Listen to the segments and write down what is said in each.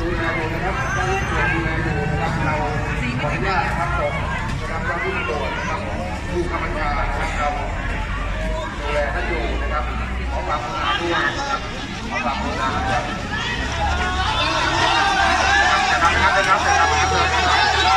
ดูแลดูนะครับเจ้าหน้าที่ดูแลดูนะครับเราขออนุญาตครับผมนะครับเราผู้โดดนะครับผู้กำกับการนะครับเราดูแลท่านอยู่นะครับขอความกรุณาด้วยนะครับขอความกรุณานะครับนะครับนะครับนะครับนะครับ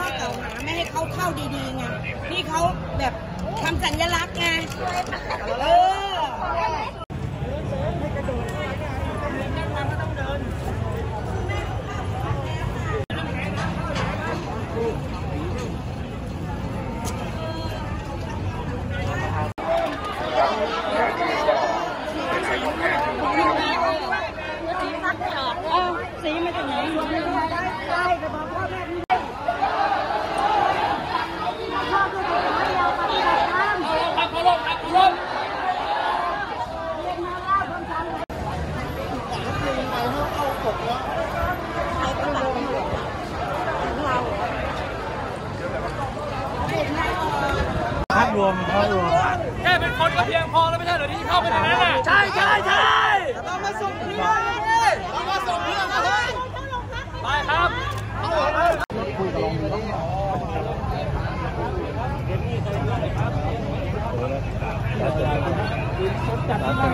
ข้อกล่าวหาไม่ให้ เขาเข้าดีๆไง นี่เขาแบบทำสัญลักษณ์ไง เออ สีมาจากไหนใช่แต่บอกพ่อแม่พี่พ่อคือคนเดียวปฏิบัติธรรมรับเคารพรับเคารพเรียนมาล่าคนทำเลยใครเป็นหลักของเรา ภาพ รวมภาพรวมแค่เป็นคนก็เพียงพอแล้วไม่ใช่เหรอที่เข้าไปในนั้นน่ะใช่ใช่ใช่ต้องมาส่งเพื่อนต้องมาส่งเพื่อนมาเลยไปครับอัน